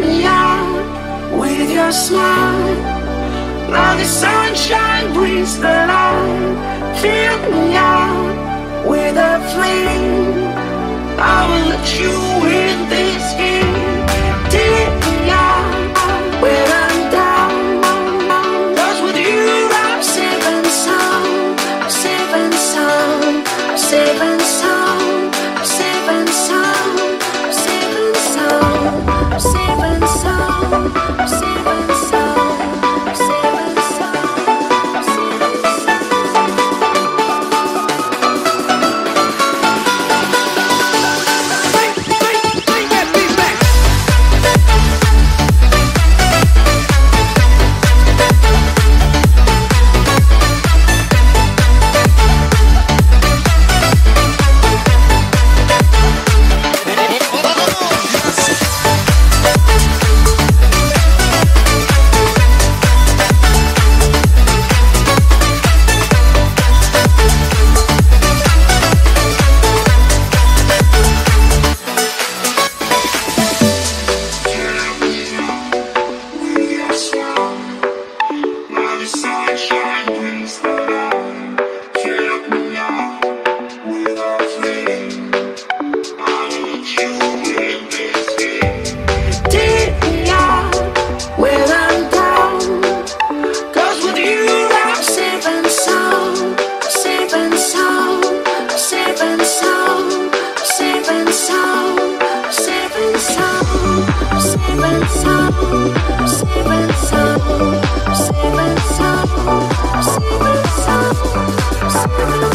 me out with your smile. Now the sunshine brings the light. Fill me out.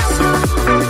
house.